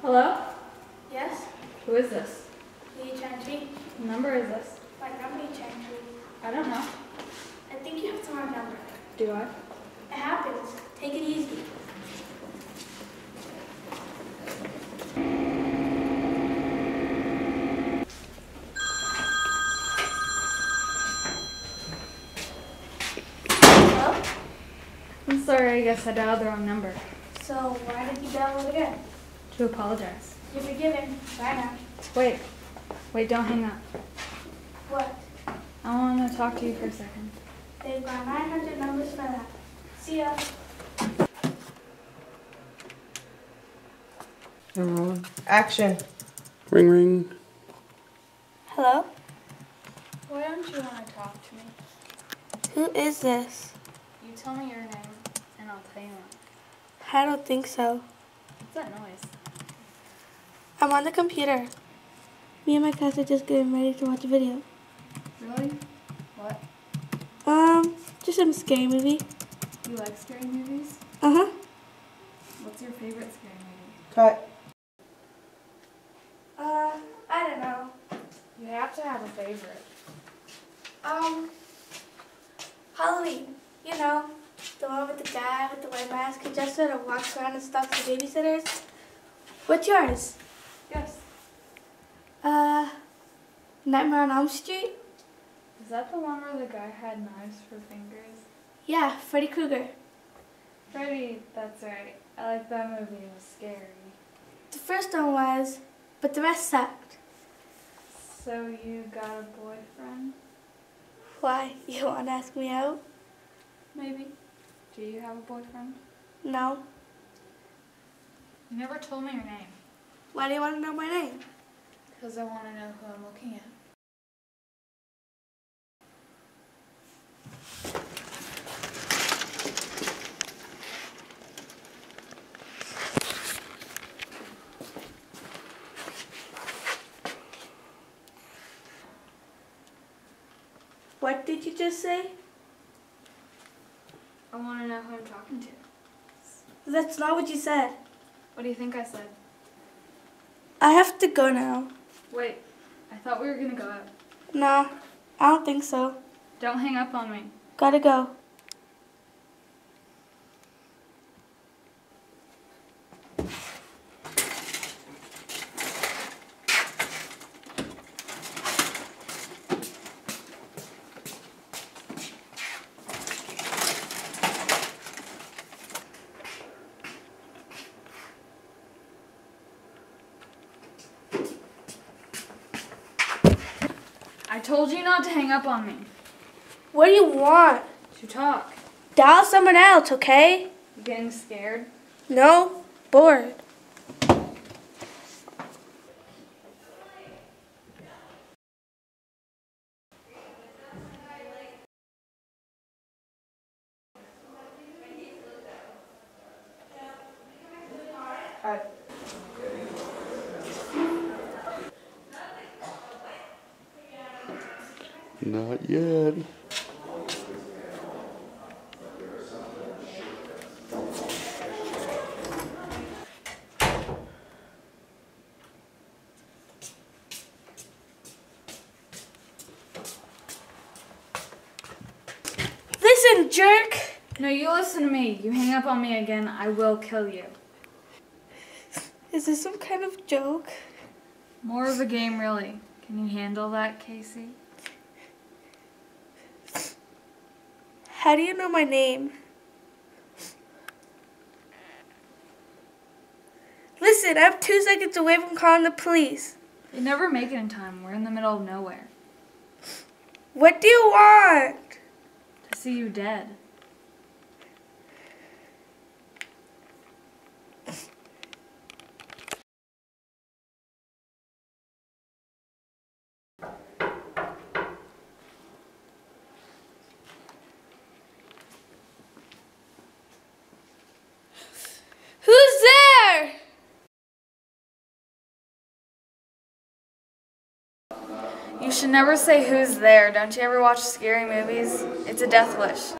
Hello? Yes? Who is this? Who are you trying to treat? What number is this? What number are you trying to treat? I don't know. I think you have the wrong number. Do I? It happens. Take it easy. Hello? I'm sorry, I guess I dialed the wrong number. So why did you dial it again? To apologize. You're forgiven. Bye now. Wait. Wait, don't hang up. What? I want to talk to you for a second. They've got 900 numbers for that. See ya. Action. Ring ring. Hello? Why don't you want to talk to me? Who is this? You tell me your name, and I'll tell you mine. I don't think so. What's that noise? I'm on the computer. Me and my class are just getting ready to watch a video. Really? What? Um, just some scary movie. You like scary movies? Uh huh. What's your favorite scary movie? Cut. Uh, I don't know. You have to have a favorite. Um, Halloween. You know, the one with the guy with the white mask who just sort of walks around and stalks the babysitters. What's yours? Uh, Nightmare on Elm Street? Is that the one where the guy had knives for fingers? Yeah, Freddy Krueger. Freddy, that's right. I like that movie. It was scary. The first one was, but the rest sucked. So you got a boyfriend? Why? You want to ask me out? Maybe. Do you have a boyfriend? No. You never told me your name. Why do you want to know my name? Because I want to know who I'm looking at. What did you just say? I want to know who I'm talking to. That's not what you said. What do you think I said? I have to go now. Wait, I thought we were going to go out. Nah, I don't think so. Don't hang up on me. Gotta go. I told you not to hang up on me. What do you want? To talk. Dial someone else, okay? You getting scared? No? Bored. Not yet. Listen, jerk! No, you listen to me. You hang up on me again, I will kill you. Is this some kind of joke? More of a game, really. Can you handle that, Casey? How do you know my name? Listen, I'm two seconds away from calling the police. You never make it in time. We're in the middle of nowhere. What do you want? To see you dead. Who's there? You should never say who's there. Don't you ever watch scary movies? It's a death wish.